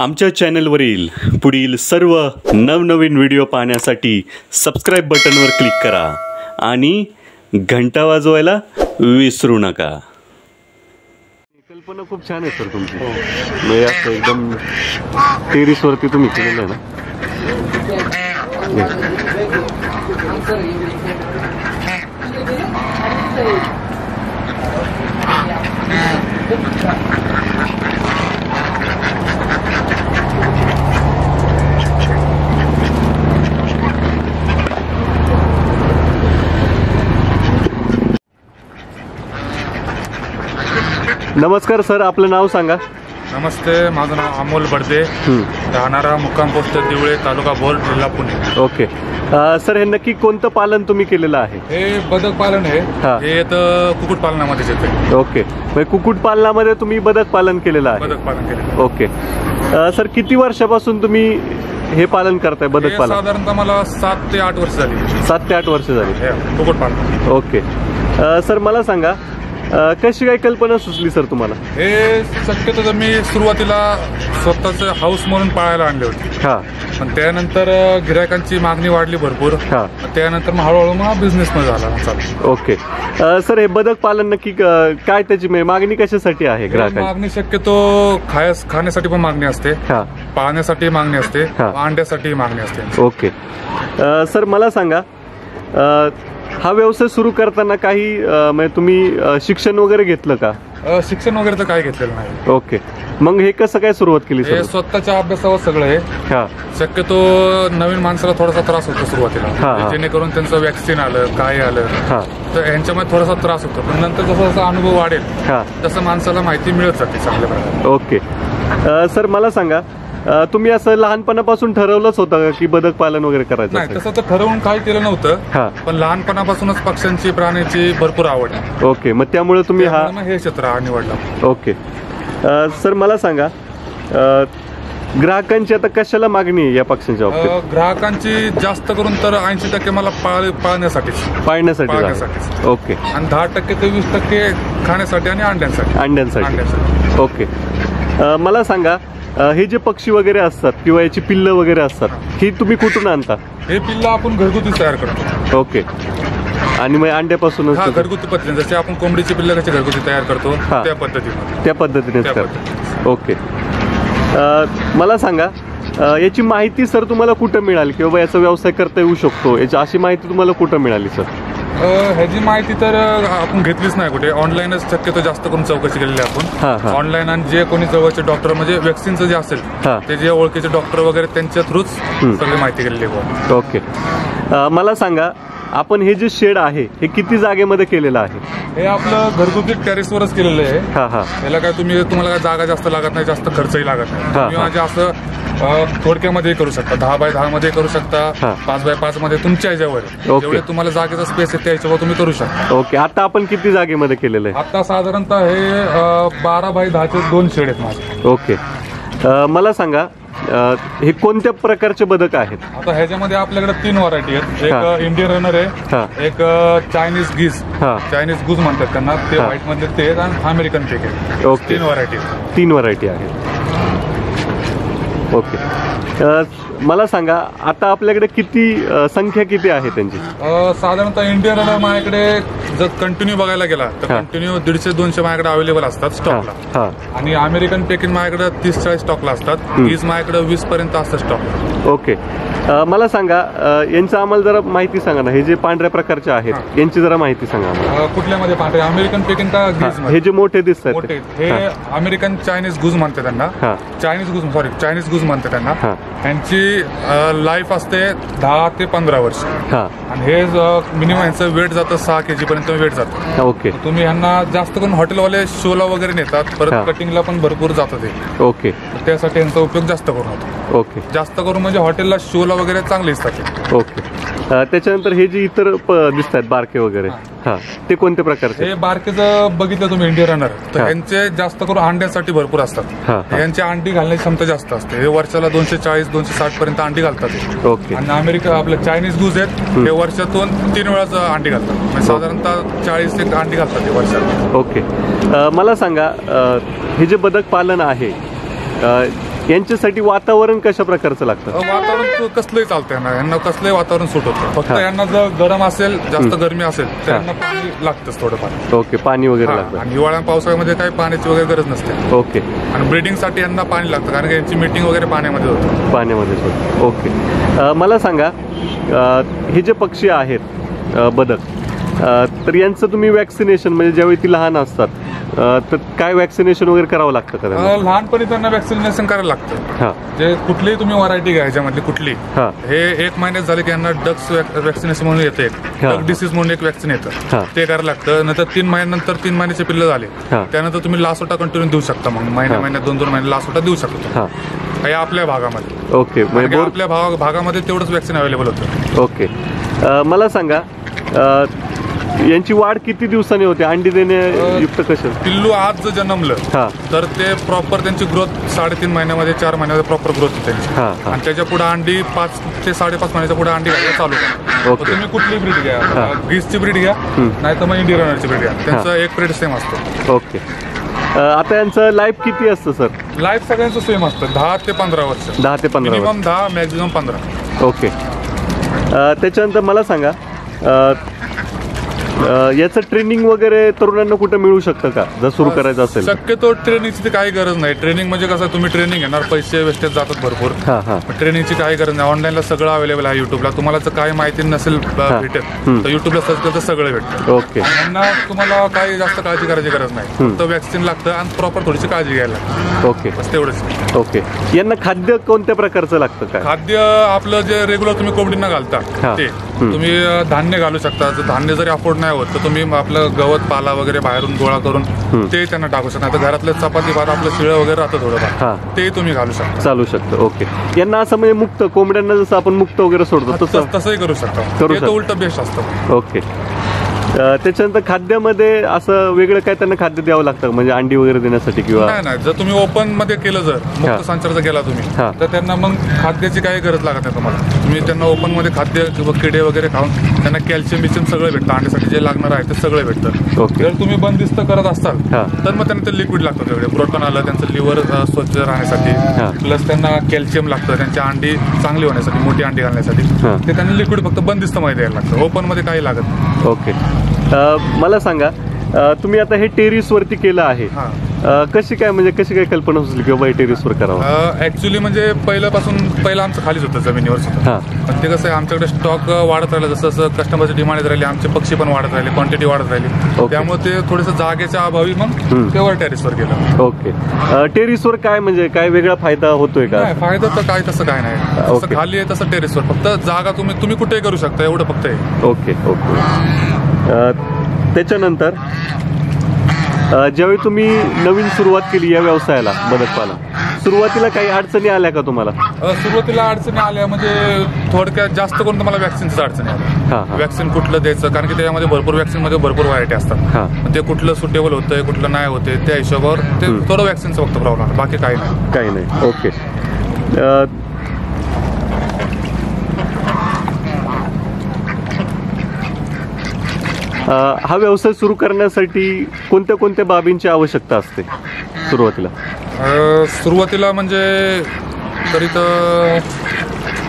आमच्या चॅनलवरील पुढील सर्व नवनवीन व्हिडिओ पाहण्यासाठी सबस्क्राईब बटनवर क्लिक करा आणि घंटा वाजवायला विसरू नका. कल्पना खूप छान आहे सर तुमची. म्हणजे असं एकदम टेरिसवरती तुम्ही केलेलं आहे ना? नमस्कार सर आपलं नाव सांगा. नमस्ते माझं नाव अमोल बडदे. हं. राहणारा मुक्काम पोस्ट दिवळे तालुका भोर जिल्हा पुणे. ओके. अ, सर हे नक्की कोणतं पालन तुम्ही केलेलं आहे? हे बदक पालन आहे. हा. हे येतं कुक्कुट पालनामध्ये येते. ओके. म्हणजे कुक्कुट पालनामध्ये तुम्ही बदक पालन केलेलं आहे. बदक पालन केले ओके. अ, सर किती वर्षापासून तुम्ही हे पालन करताय हे बदक पालन? साधारणतः मला सात ते आठ वर्ष झाली. सात ते आठ वर्ष झाली. हे पालन. ओके. अ, सर मला सांगा अ, कशी काय कल्पना सुचली सर तुम्हाला? हे शक्यतो तर मी सुरुवातीला स्वतःच हाऊस म्हणून पाळायला आणले होते. हा. पण त्यानंतर गिरायकांची मागणी वाढली भरपूर. हा. त्यानंतर मग हळूहळू मग बिझनेस मध्ये झाला चालू. ओके. अ, सर हे बदक पालन नक्की क- काय त्याची म्हणजे मागणी कशासाठी आहे ग्राहकांची? मागणी शक्यतो खायस खाण्यासाठी पण मागणी असते. हा. पाळण्यासाठी मागणी असते. हा. अंड्यासाठी मागणी असते. ओके. अ, सर मला सांगा अ, हा व्यवसाय सुरू करताना काही अ, म्हणजे तुम्ही अ, शिक्षण वगैरे घेतलं का? अ, शिक्षण वगैरे तर काय घेतलेलं नाही. ओके. मग हे कसं काय सुरुवात केली हे सर स्वतःच्या अभ्यासावर सगळं आहे. हा. शक्यतो नवीन माणसाला थोडासा त्रास होतो हा, सुरुवातीला. हा. जेणेकरून त्यांचं वॅक्सिन आलं काय आलं हा. तर ह्यांच्यामध्ये थोडासा त्रास होतो. पण नंतर जसा जसा अनुभव वाढेल हा. तसं माणसाला माहिती मिळत जाते चांगल्या प्रकारे. ओके. अ, सर मला सांगा अ, तुम्ही असं लहानपणापासून ठरवलंच होतं का की बदक पालन वगैरे करायचं नाही? तसं तर ठरवून काही केलं हा. नव्हतं पण लहानपणापासूनच पक्ष्यांची प्राण्यांची भरपूर आवड आहे. ओके मग त्यामुळे तुम्ही हा त्यामुळे मग हे क्षेत्र हा निवडला. ओके. अ, सर मला सांगा अ, ग्राहकांची आता कशाला मागणी आहे या पक्ष्यांच्या बाबतीत? अ, ग्राहकांची जास्त करून तर ऐंशी टक्के मला पाळ पाळण्यासाठीच पाळण्यासाठी पाळण्यासाठीच. ओके. आणि दहा टक्के ते वीस टक्के खाण्यासाठी आणि अंड्यांसाठी. अंड्यांसाठी. अंड्यांसाठी. ओके. अ, मला सांगा हे जे पक्षी वगैरे असतात किंवा याची पिल्लं वगैरे असतात ही तुम्ही कुठून आणता? हे पिल्लं आपण घरगुती तयार करतो. ओके. आणि मग अंड्यापासूनच हा घरगुती पद्धतीने. जसे आपण कोंबडीची पिल्लं कशी घरगुती तयार करतो हा. त्या पद्धतीमध्ये त्या पद्धतीनेच त्या करता. ओके. अ, मला सांगा अ, याची माहिती सर तुम्हाला कुठं मिळाली? की बाबा याचा व्यवसाय करता येऊ शकतो? याची अशी माहिती तुम्हाला कुठं मिळाली सर? ह्याची माहिती तर आपण घेतलीच नाही कुठे ऑनलाईनच शक्यतो जास्त करून चौकशी केलेली आहे. आपण ऑनलाईन आणि जे कोणी जवळचे डॉक्टर म्हणजे वॅक्सिनचं जे असेल हा. ते जे ओळखीचे डॉक्टर वगैरे त्यांच्या थ्रूच. सगळी माहिती केलेली. ओके मला सांगा आपण हे जे शेड आहे हे किती जागेमध्ये केलेलं आहे हे आपलं घरगुती टेरेसवरच केलेलं आहे हा हा याला काय तुम्ही तुम्हाला काय जागा जास्त लागत नाही जास्त खर्चही लागत नाही असं थोडक्यामध्ये करू शकता. दहा बाय दहा मध्ये करू शकता. पाच बाय पाच मध्ये तुमच्या ह्याच्यावर. जेवढे तुम्हाला जागेचा स्पेस आहे त्या ह्याच्यावर तुम्ही करू शकता. ओके. आता आपण किती जागेमध्ये केलेलं आहे? आता साधारणतः हे बारा बाय दहाचे दोन शेड आहेत माझे. ओके. मला सांगा हे कोणत्या प्रकारचे बदक आहेत? आता ह्याच्यामध्ये आपल्याकडे तीन व्हरायटी आहेत. एक इंडियन रनर. आहे. एक चायनीज गीज. चायनीज गुज म्हणतात त्यांना. ते. व्हाईट मधले ते आहेत आणि अमेरिकन पेक आहे. तीन व्हरायटी तीन व्हरायटी आहेत. ओके. मला सांगा आता आपल्याकडे किती संख्या किती आहे त्यांची? साधारणतः इंडियन रनर माझ्याकडे जर कंटिन्यू बघायला गेला तर. कंटिन्यू दीडशे दोनशे माझ्याकडे अवेलेबल असतात स्टॉकला हा आणि अमेरिकन पेकिंग माझ्याकडे तीस चाळीस स्टॉकला असतात. गीज माझ्याकडे वीस पर्यंत असतं स्टॉक ओके. अ, मला सांगा अ, यांचं आम्हाला जरा माहिती सांगा ना हे जे पांढऱ्या प्रकारचे आहेत. यांची जरा माहिती सांगा आम्हाला. कुठल्यामध्ये पाहते अमेरिकन पेकिंग का हा, हे जे मोठे दिसत मोठे. आहेत हे. अमेरिकन चायनीज गुज म्हणते त्यांना. हा. चायनीज गुज सॉरी चायनीज गुज म्हणते त्यांना. हा. त्यांची लाईफ असते दहा ते पंधरा वर्ष. हा. आणि हे मिनिमम यांचं वेट जातं सहा के जी पर्यंत वेट जातं. ओके. तुम्ही यांना जास्त करून हॉटेलवाले शोला वगैरे नेतात. हा. परत कटिंगला पण भरपूर जातं ते. ओके. त्यासाठी यांचा उपयोग जास्त करून होतो. ओके. जास्त करून म्हणजे हॉटेलला शोला वगैरे चांगले असतात ते. ओके. त्याच्यानंतर हे जे इतर दिसत आहेत बारके वगैरे हा. ते कोणत्या प्रकारचे? हे बारकेचं बघितलं तुम्ही इंडिया रनर तर हा. यांचे जास्त करून अंड्यासाठी भरपूर हा, असतात. हा. यांची अंडी घालण्याची क्षमता जास्त असते. हे वर्षाला दोनशे चाळीस दोनशे साठ पर्यंत अंडी घालतात हे. ओके. आणि अमेरिका आपलं चायनीज गुज आहेत हे वर्षातून तीन वेळाच अंडी घालतात. म्हणजे साधारणतः चाळीस एक अंडी घालतात हे वर्षात ओके. मला सांगा हे जे बदक पालन आहे यांच्यासाठी वातावरण कशा प्रकारचं लागतं? वातावरण कसलंही चालतं यांना. यांना कसलंही वातावरण सूट होतं फक्त. यांना जर गरम असेल जास्त गरमी असेल तर यांना पाणी लागतंच थोडंफार. ओके पाणी वगैरे लागतं. आणि हिवाळ्या पावसाळ्यामध्ये काही पाण्याची वगैरे गरज नसते. ओके. आणि ब्रिडिंगसाठी यांना पाणी लागतं कारण की यांची मीटिंग वगैरे पाण्यामध्ये होतं. पाण्यामध्येच होतं. ओके. मला सांगा हे जे पक्षी आहेत बदक तर यांचं तुम्ही वॅक्सिनेशन म्हणजे ज्यावेळी ती लहान असतात तर काय वॅक्सिनेशन वगैरे करावं लागतं का त्यांना? लहानपणी त्यांना वॅक्सिनेशन करायला लागतं. हां. जे कुठलीही तुम्ही व्हरायटी घ्या ह्याच्यामधली कुठली. हां. हे एक महिन्यात झाले की यांना डक्स वॅक्सिनेशन म्हणून येतं एक. हा. डक डिसीज म्हणून एक वॅक्सिन हा. येतं ते करायला लागतं. नंतर तीन महिन्यानंतर तीन महिन्याचे पिल्लं झाले. हा. त्यानंतर तुम्ही लासोटा कंटिन्यू देऊ शकता मग. महिन्या. महिन्यात दोन दोन महिने लासोटा देऊ शकता हां. हे आपल्या भागामध्ये. ओके. कारण म्हणजे की बोर आपल्या भाग भागामध्ये तेवढंच वॅक्सिन अवेलेबल होतं. ओके. अ, मला सांगा अ, यांची वाढ किती दिवसांनी होते? अंडी देणे युक्त कशा पिल्लू आज जर जन्मलं हां. तर ते प्रॉपर त्यांची ग्रोथ साडेतीन महिन्यामध्ये चार महिन्यामध्ये प्रॉपर ग्रोथ होते त्यांची. हां हां. आणि त्याच्या पुढे अंडी पाच ते साडेपाच महिन्याच्या पुढे अंडी घ्यायला चालू करा तुम्ही कुठली ब्रीड घ्या? हा. ग्रीसची ब्रीड घ्या नाही तर मग इंडियन रनरची ब्रीड घ्या. त्यांचं एक ब्रीड सेम असतं. ओके. अ, आता यांचं लाईफ किती असतं सर? लाईफ सगळ्यांचं सेम असतं. दहा ते पंधरा वर्ष. दहा ते पंधरा. मिनिमम दहा मॅक्झिमम पंधरा. ओके. अ, त्याच्यानंतर मला सांगा अ, अ, याचं ट्रेनिंग वगैरे तरुणांना कुठं मिळू शकतं का? जर सुरू करायचं असेल. तर? शक्यतो ट्रेनिंगची काही गरज नाही. ट्रेनिंग म्हणजे कसं तुम्ही ट्रेनिंग घेणार पैसे वेस्टेज जातात भरपूर. हां हां. ट्रेनिंगची काही गरज नाही. ऑनलाईनला सगळं अवेलेबल आहे युट्यूबला तुम्हाला जर काही माहिती नसेल अ, हम्म. तर युट्यूबला सर्च केलं तर सगळं भेटतं. ओके. यांना तुम्हाला काही जास्त काळजी करायची गरज नाही. फक्त वॅक्सिन लागतं आणि प्रॉपर थोडीशी काळजी घ्यायला लागते. ओके. बस तेवढंच. ओके. यांना खाद्य कोणत्या प्रकारचं लागतं काय खाद्य आपलं जे रेग्युलर तुम्ही कोंबडींना घालता हा. ते. तुम्ही धान्य घालू शकता. जर धान्य जरी अफोर्ड नाही होत तर तुम्ही आपलं गवत पाला वगैरे बाहेरून गोळा करून ते त्यांना टाकू शकता. घरातलं चपाती भात आपलं शिळं वगैरे राहतं हा. थोडंफार ते तुम्ही घालू शकता. चालू शकतं. ओके. यांना असं म्हणजे मुक्त कोंबड्यांना जसं आपण मुक्त वगैरे सोडतो तसं तस- तसंही करू शकता. करू. उलट बेस्ट असतं. ओके. त्याच्यानंतर खाद्यामध्ये असं वेगळं काय त्यांना खाद्य द्यावं लागतं म्हणजे अंडी वगैरे देण्यासाठी किंवा नाही नाही जर तुम्ही ओपनमध्ये केलं जर. मुक्त संचार जर केला तुम्ही हा. तर त्यांना मग खाद्याची काही गरज लागत नाही तुम्हाला तुम्ही त्यांना ओपनमध्ये खाद्य किंवा किडे वगैरे खाऊन त्यांना कॅल्शियम बिल्शियम सगळं भेटतं अंड्यासाठी जे लागणार आहे ते सगळं भेटतं. जर तुम्ही बंदिस्त करत असाल हा. तर मग त्यांना ते लिक्विड लागतं वेगळे प्रोटॉन आलं त्यांचं लिव्हर स्वच्छ हा. राहण्यासाठी प्लस त्यांना कॅल्शियम लागतं त्यांची अंडी चांगली होण्यासाठी मोठी अंडी घालण्यासाठी हा. ते त्यांना लिक्विड फक्त बंदिस्त मध्ये द्यायला लागतं ओपनमध्ये काही लागत नाही ओके मला सांगा तुम्ही आता हे टेरिस वरती केलं आहे. हा. कशी काय म्हणजे कशी काय कल्पना सुचली की बाबा हे टेरिसवर करावं? ऍक्च्युली म्हणजे पहिल्यापासून पहिलं आमचं खालीच होतं जमिनीवर सुद्धा पण ते कसं आहे आमच्याकडे स्टॉक वाढत राहिलं. जसं जसं कस्टमरची डिमांड राहिली आमचे पक्षी पण वाढत राहिले क्वांटिटी वाढत राहिली. त्यामुळे ते थोडंसं जागेच्या अभावी मग. तेवर टेरिसवर गेलं. ओके टेरिसवर काय म्हणजे काय वेगळा फायदा होतोय का? फायदा तर काय तसं काय नाही. खाली आहे तसं टेरिसवर फक्त जागा तुम्ही तुम्ही कुठेही करू शकता एवढं फक्त आहे ओके ओके त्याच्यानंतर ज्यावेळी तुम्ही नवीन सुरुवात केली या व्यवसायाला बदक पालन सुरुवातीला काही अडचणी आल्या का तुम्हाला? सुरुवातीला अडचणी आल्या म्हणजे थोडक्यात जास्त करून तुम्हाला वॅक्सिनच्या अडचणी हा, आल्या. वॅक्सिन कुठलं द्यायचं? कारण की त्याच्यामध्ये भरपूर वॅक्सिनमध्ये भरपूर व्हरायटी असतात. हां. ते कुठलं सुटेबल होतंय कुठलं नाही होते त्या हिशोबावर ते थोडं वॅक्सिनचं फक्त प्रॉब्लेम बाकी काही नाही. काही नाही. ओके अ, अ, हा व्यवसाय सुरू करण्यासाठी कोणत्या कोणत्या बाबींची आवश्यकता असते सुरुवातीला? सुरुवातीला म्हणजे तरी तर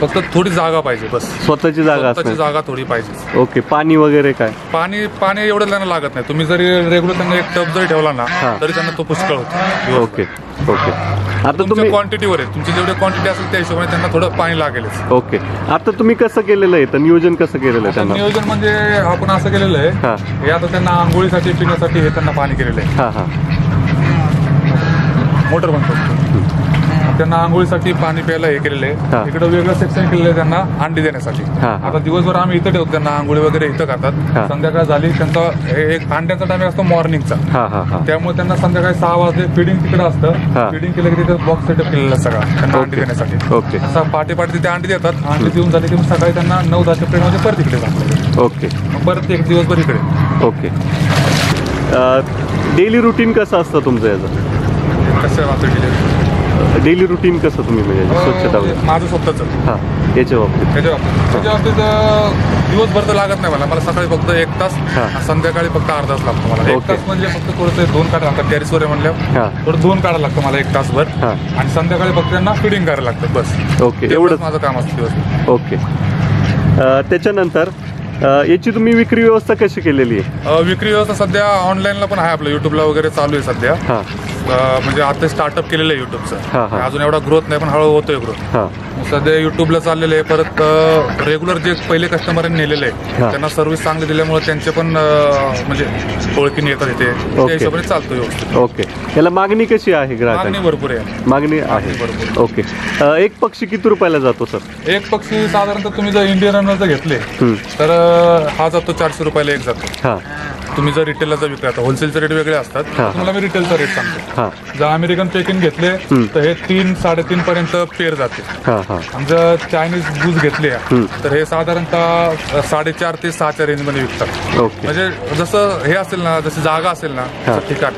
फक्त थोडी जागा पाहिजे. बस. स्वतःची जागा स्वतःची जागा थोडी पाहिजे. ओके पाणी वगैरे काय? पाणी पाणी एवढं त्यांना लागत नाही. तुम्ही जरी रेग्युलर त्यांना एक टब जरी ठेवला ना हा. तरी त्यांना तो पुष्कळ होतो. Okay okay. आता तुमच्या तुम्ही क्वांटिटीवर आहे. तुमची जेवढी क्वांटिटी असेल त्या हिशोबाने त्यांना थोडं पाणी लागेलच. ओके. आता तुम्ही कसं केलेलं आहे? तर नियोजन कसं केलेलं आहे त्यांना? नियोजन म्हणजे आपण असं केलेलं हा. आहे हे. आता त्यांना आंघोळीसाठी पिण्यासाठी हे त्यांना पाणी केलेलं आहे. हां हां. मोटर बंद करतो. त्यांना आंघोळीसाठी पाणी प्यायला हे केलेलं. आहे इकडे वेगळं सेक्शन केलेलं आहे त्यांना अंडी देण्यासाठी. आता दिवसभर आम्ही इथं ठेवतो त्यांना आंघोळी वगैरे इथं. करतात. संध्याकाळ झाली त्यांचा एक अंड्याचा टाइम असतो मॉर्निंगचा त्यामुळे त्यांना संध्याकाळी सहा वाजले फिडिंग तिकडे. असतं. फिडिंग केलं की तिथे बॉक्स सेटअप केलेला सगळा त्यांना अंडी. देण्यासाठी. ओके असं पाटे पाटे तिथे अंडी देतात. अंडी देऊन झाली की मग सकाळी त्यांना नऊ दहाच्या प्लेटमध्ये परत इकडे जातात. ओके मग परत एक दिवसभर इकडे. ओके डेली रुटीन कसं असतं तुमचं याचं? कसं गेले डेली रुटीन कसं तुम्ही म्हणजे स्वच्छता वगैरे? माझं स्वतःच. हां याच्या बाबतीत. त्याच्या बाबतीत. त्याच्या बाबतीत अं, दिवसभर तर लागत नाही मला. मला सकाळी फक्त एक तास हा. संध्याकाळी फक्त अर्धा तास लागतो मला. एक ओके. तास म्हणजे फक्त थोडंसं दोन काढा लागतात टेरिसवर आहे म्हणल्यावर. थोडं दोन काढा लागतं मला एक तासभर. हा. आणि संध्याकाळी फक्त त्यांना फिडिंग करायला लागतं बस. ओके. एवढंच एवढंच माझं काम असतं दिवस ओके. अ, त्याच्यानंतर अ, याची तुम्ही विक्री व्यवस्था कशी केलेली आहे? अं, विक्री व्यवस्था सध्या ऑनलाईनला पण आहे आपलं. युट्यूबला वगैरे चालू आहे सध्या. हां. अं, म्हणजे आता स्टार्टअप केलेलं आहे हा, युट्यूबचं हा. अजून एवढा ग्रोथ नाही पण हळूहळू होतोय ग्रोथ हां. सध्या युट्यूबला चाललेलं आहे. परत रेग्युलर जे पहिले कस्टमरने नेलेले आहे हा. त्यांना सर्व्हिस चांगली दिल्यामुळे त्यांचे पण अं, म्हणजे ओळखीने येतात इथे. त्या. हिशोबाने चालतो व्यवस्थित. ओके याला मागणी कशी आहे मागणी ग्राहकांची भरपूर आहे. मागणी आहे. भरपूर. ओके अ, एक पक्षी किती रुपयाला जातो सर? एक पक्षी साधारणतः तुम्ही जर इंडियन रनर जर घेतले. तर हा जातो चारशे रुपयाला एक जातो. हां. तुम्ही जर रिटेलला जर आता होलसेलचे रेट वेगळे असतात. हा. तुम्हाला मी रिटेलचा रेट सांगतो. हां. जर अमेरिकन पेकिंग घेतले तर हे तीन साडेतीन पर्यंत पेर जाते. हां हां. आणि जर चायनीज गुज घेतले. तर हे साधारणतः साडेचार ते सहाच्या रेंजमध्ये विकतात. ओके. म्हणजे जसं हे असेल ना जशी जागा असेल ना हा. जसं ठिकाण.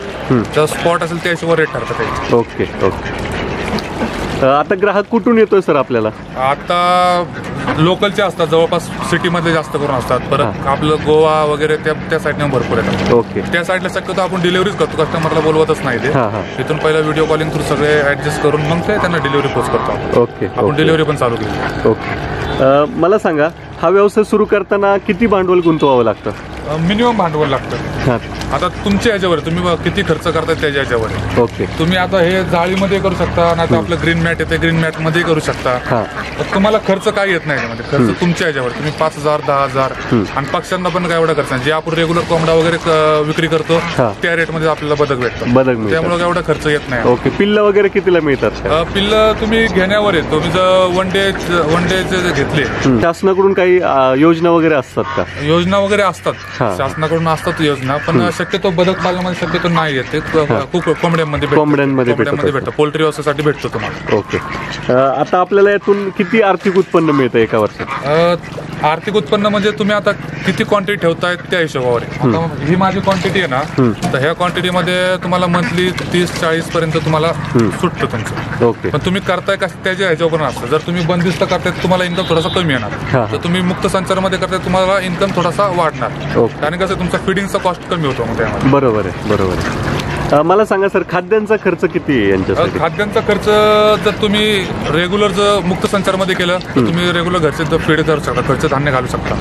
जर स्पॉट असेल त्या हिशोबावर रेट ठरतात त्याचे. Okay okay. अ, आता ग्राहक कुठून येतोय सर आपल्याला? आता लोकलचे असतात जवळपास सिटीमध्ये जास्त करून असतात. परत आपलं गोवा वगैरे त्या त्या साईडने भरपूर येतात. ओके. त्या साईडला शक्यतो आपण डिलिव्हरीच करतो. कस्टमरला बोलवतच नाही ते. इथून पहिला व्हिडिओ कॉलिंग थ्रू सगळे ऍडजस्ट करून मग ते त्यांना डिलिव्हरी पोच करतो. ओके आपण डिलिव्हरी पण चालू केली. ओके. मला सांगा हा व्यवसाय सुरू करताना किती भांडवल गुंतवावं लागतं? मिनिमम भांडवल लागतं. हां. आता तुमच्या ह्याच्यावर आहे. तुम्ही किती खर्च करताय त्याच्या ह्याच्यावर आहे. ओके. तुम्ही आता हे जाळीमध्ये करू शकता नाही तर आपलं ग्रीन मॅट येते ग्रीन मॅटमध्ये करू शकता. हां. मग तुम्हाला खर्च काय येत नाही म्हणजे खर्च तुमच्या ह्याच्यावर तुम्ही पाच हजार दहा हजार आणि पक्ष्यांना पण काय एवढा खर्च नाही. जे आपण रेग्युलर कोंबडा वगैरे क- विक्री करतो हा. त्या रेटमध्ये आपल्याला बदक भेटतं. बदक मिळतात. त्यामुळे काय एवढा खर्च येत नाही. ओके. पिल्ल वगैरे कितीला मिळतात? अ, पिल्लं तुम्ही घेण्यावर आहे तुम्ही जर वन डे वन डे घेतले. हं. शासनाकडून काही अ, योजना वगैरे असतात का? योजना वगैरे. असतात. शासनाकडून असतात योजना पण शक्यतो बदक पालनामध्ये शक्यतो नाही येत. खूप कोंबड्यांमध्ये भेटतं. कोंबड्यांमध्ये भेटत कोंबड्यांमध्ये. भेटतं. पोल्ट्री व्यवसायासाठी भेटतो तुम्हाला. ओके. आता आपल्याला यातून किती आर्थिक उत्पन्न मिळतं एका वर्षात? आर्थिक उत्पन्न म्हणजे तुम्ही आता किती क्वांटिटी ठेवताय त्या हिशोबावर. आता ही माझी क्वांटिटी आहे ना तर ह्या क्वांटिटीमध्ये तुम्हाला मंथली तीस चाळीस पर्यंत तुम्हाला सुटतं तुमचं. ओके. पण तुम्ही करताय का त्याच्या ह्याच्यावर असतं. जर तुम्ही बंदिस्त करताय तुम्हाला इन्कम थोडासा कमी. येणार. तर तुम्ही मुक्त संचारमध्ये करताय तुम्हाला इन्कम थोडासा वाढणार. कारण कसं तुमचा फिडिंगचा कॉस्ट कमी होतो मग त्यामध्ये. बरोबर आहे बरोबर आहे. अ, मला सांगा सर खाद्यांचा खर्च किती आहे यांच्यासाठी? खाद्यांचा खर्च जर तुम्ही रेग्युलर जर मुक्त संचारमध्ये केलं तर तुम्ही रेग्युलर घरचे फीड करू शकता घरचे धान्य घालू शकता.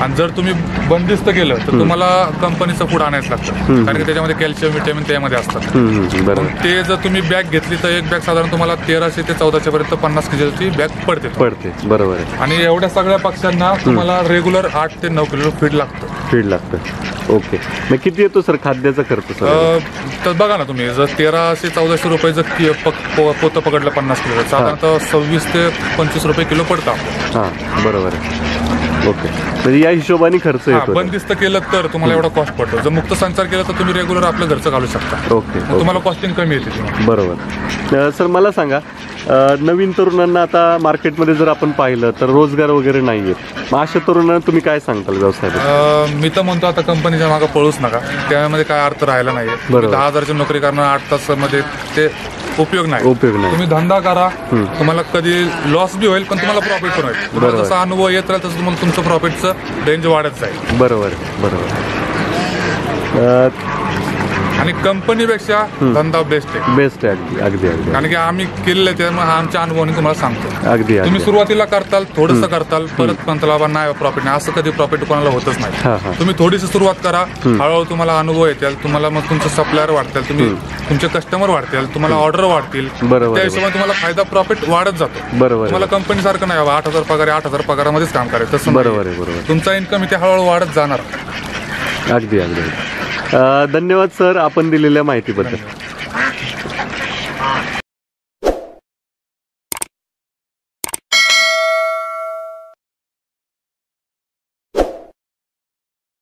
आणि जर तुम्ही बंदिस्त केलं तर तुम्हाला कंपनीचं फूड आणायचं लागतं. कारण की त्याच्यामध्ये कॅल्शियम विटॅमिन त्यामध्ये असतात. बरोबर. ते जर तुम्ही बॅग घेतली तर एक बॅग साधारण तुम्हाला तेराशे ते चौदाशे पर्यंत पन्नास केजीची बॅग पडते. पडते बरोबर आहे. आणि एवढ्या सगळ्या पक्ष्यांना तुम्हाला रेग्युलर आठ ते नऊ किलो फीड लागतं. फीड लागतं. ओके मग किती येतो सर खाद्याचा खर्च सर? अ, तर बघा ना तुम्ही जर तेराशे चौदाशे रुपये जर पोतं पकडलं पन्नास किलो साधारणतः सव्वीस ते पंचवीस रुपये किलो पडतं आपलं. हां बरोबर आहे. ओके. म्हणजे या हिशोबाने खर्च येतो बंदिस्त केलं तर तुम्हाला एवढा कॉस्ट पडतो. जर मुक्त संचार केला तर तुम्ही रेग्युलर आपलं घरचं घालू शकता. ओके तुम्हाला कॉस्टिंग कमी येते बरोबर. सर मला सांगा नवीन तरुणांना आता मार्केटमध्ये जर आपण पाहिलं तर रोजगार वगैरे नाही आहेत मग अशा तरुणांना तुम्ही काय सांगताल व्यवसायात अ, मी तर म्हणतो आता कंपनीच्या मागे पळूच नका. त्यामध्ये काय अर्थ राहिला नाही बरोबर. दहा हजारची नोकरी करणं आठ तासामध्ये ते उपयोग नाही. उपयोग नाही. तुम्ही धंदा करा. तुम्हाला कधी लॉस बी होईल पण तुम्हाला प्रॉफिट पण होईल. तुम्हाला बरोबर. जसा अनुभव येत राहील तसं तुम्हाला तुमचं प्रॉफिटचं रेंज वाढत जाईल. बरोबर आहे, बरोबर. अ, आणि कंपनीपेक्षा धंदा बेस्ट आहे. बेस्ट आहे अगदी अगदी अगदी. कारण की आम्ही केलेलं त्यामुळे हा आमच्या अनुभवाने तुम्हाला सांगतो. अगदी तुम्ही अगदी. सुरुवातीला करताल थोडंसं करताल परत बाबा नाही प्रॉफिट नाही. असं कधी प्रॉफिट कोणाला होतच हा, नाही. तुम्ही थोडीशी सुरुवात करा हळूहळू तुम्हाला अनुभव येतील तुम्हाला मग तुमचं सप्लायर वाढतील तुम्ही तुमचे कस्टमर वाढतील तुम्हाला ऑर्डर वाढतील. बरोबर त्या. हिशोबाने तुम्हाला फायदा प्रॉफिट वाढत जातो. बरोबर तुम्हाला कंपनी सारखं नाही बाबा आठ हजार पगार आहे, आठ हजार पगारामध्येच काम करायचं. तसं नाही. बरोबर आहे बरोबर. तुमचा इन्कम इथे हळूहळू वाढत जाणार. अगदी अगदी. धन्यवाद सर आपण दिलेल्या माहितीबद्दल.